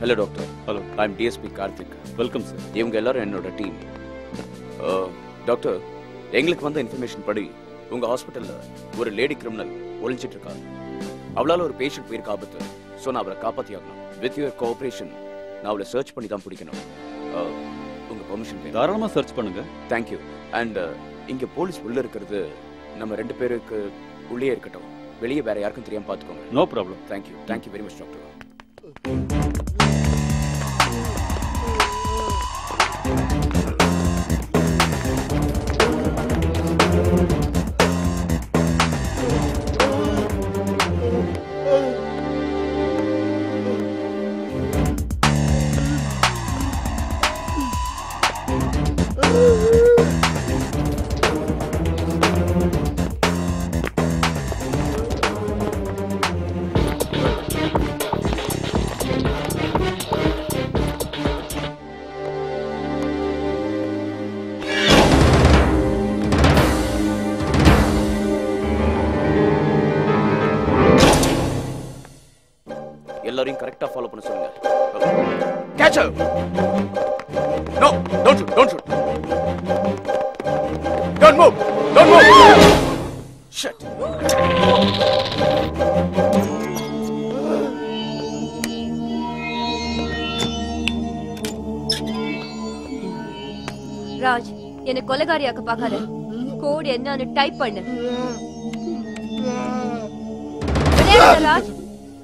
Hello doctor hello I am DSP Karthik welcome sir இவங்க எல்லாரும் என்னோட டீம் டாக்டர் எங்களுக்கு வந்த இன்ஃபர்மேஷன் படி உங்க ஹாஸ்பிட்டல்ல ஒரு லேடி கிரிமினல் ஒளிஞ்சிட்டு இருக்காங்க அவளால ஒரு பேஷண்ட் போயிருக்க ஆபத்து. ஸோ நான் அவரை காப்பாத்தி ஆகணும் வித் யுவர் கோஆபரேஷன் நான் அவளை சர்ச் பண்ணி தான் பிடிக்கணும். Uh, உங்க பெர்மிஷன் வேணும். தாராளமா சர்ச் பண்ணுங்க. தேங்க்யூ அண்ட் இங்க போலீஸ் உள்ள இருக்கிறது நம்ம ரெண்டு பேருக்கு உள்ளே இருக்கட்டும். வெளியே வேற யாருக்கும் தெரியாம பாத்துக்கோங்க no problem thank you thank you very much doctor எல்லாரையும் கரெக்டா ஃபாலோ பண்ண சொல்லுங்க. Catch No, don't shoot, don't shoot. Don't move, don't move. Shit. Raj என்ன கொலைகாரியாக்க பார்க்காத கோட் என்னன்னு டைப் பண்ணு விளையாடாத, ராஜ்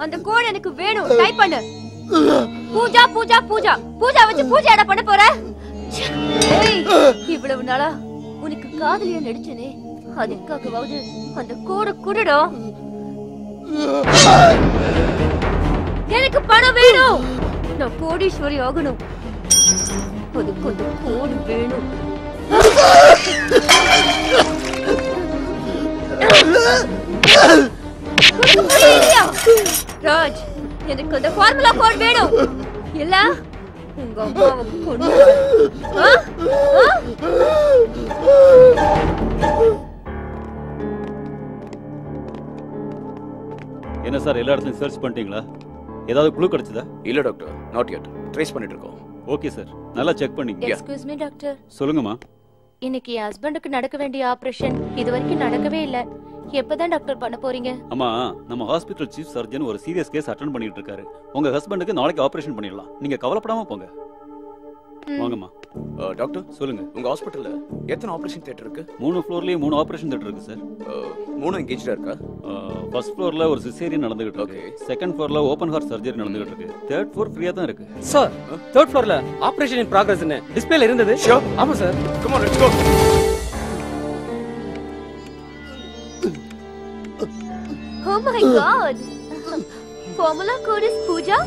அந்த கோடு எனக்கு வேணும் டைப் பண்ணு பூஜா பூஜா பூஜா. பூஜா வச்சு பூஜை என்ன பண்ண போற? இவ்வளவு நாளா உனக்கு காதலியா நடிச்சனே. அதுக்காகவாவது அந்த கோட குடுடா எனக்கு பணம் வேணும். நான் கோடீஸ்வரி ஆகணும். அதுக்கு அந்த கோடு வேணும். ராஜ் எனக்கு அந்த ஃபார்முலா கோட் வேணும்? இல்ல? உங்க அம்மாவை கொண்டு என்ன சார் எல்லா இடத்துலையும் சர்ச் பண்ணிட்டீங்களா? ஏதாவது க்ளூ கிடைச்சதா? இல்ல டாக்டர் நாட் yet. ட்ரேஸ் பண்ணிட்டு இருக்கோம். ஓகே சார் நல்லா செக் பண்ணிங்க எக்ஸ்கியூஸ் மீ டாக்டர் சொல்லுங்கம்மா. இன்னைக்கு என் ஹஸ்பண்டுக்கு நடக்க வேண்டிய ஆபரேஷன் இது வரைக்கும் நடக்கவே இல்ல. எப்பதான் டாக்டர் பண்ண போறீங்க? அம்மா நம்ம ஹாஸ்பிட்டல் சீஃப் சர்ஜன் ஒரு சீரியஸ் கேஸ் அட்டன் பண்ணிட்டு இருக்காரு உங்க ஹஸ்பண்டுக்கு நாளைக்கு ஆபரேஷன் பண்ணிடலாம். நீங்க கவலைப்படாம போங்க. வாங்கம்மா. டாக்டர் சொல்லுங்க. உங்க ஹாஸ்பிட்டல்ல எத்தனை ஆபரேஷன் தியேட்டர் இருக்கு? மூணு ஃப்ளோர்லயும் மூணு ஆபரேஷன் தியேட்டர் இருக்கு சார் மூணு எங்கேஜ்டா இருக்கா? ஃபர்ஸ்ட் ஃப்ளோர்ல ஒரு சிசேரியன் நடந்துகிட்டு இருக்கு. செகண்ட் ஃப்ளோர்ல ஓபன் ஹார்ட் சர்ஜரி நடந்துகிட்டு இருக்கு. தேர்ட் ஃப்ளோர் ஃப்ரீயா தான் இருக்கு. சார் தேர்ட் ஃப்ளோர்ல ஆபரேஷன் இன் ப்ராக்ரஸ்னு டிஸ்பிளேல இருந்தது. ஆமா sir come on let's go my god! Formula code is Pooja?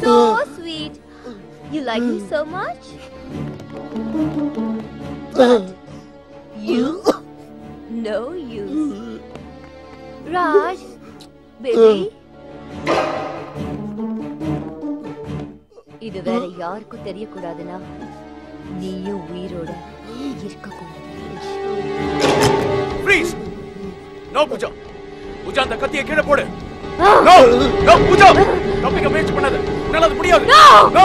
So sweet. You like me so much? But you? No use. Raj, baby. இது வேற யாருக்கும் தெரியக்கூடாதுன்னா நீயும் உயிரோட இருக்கக்கூடாது நோ பூஜா பூஜா அந்த கத்தியை கீழே போடு. நோ நோ பூஜா தப்பிக்க முயற்சி பண்ணாத. உன்னால அது முடியாது! நோ